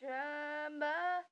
Jamba.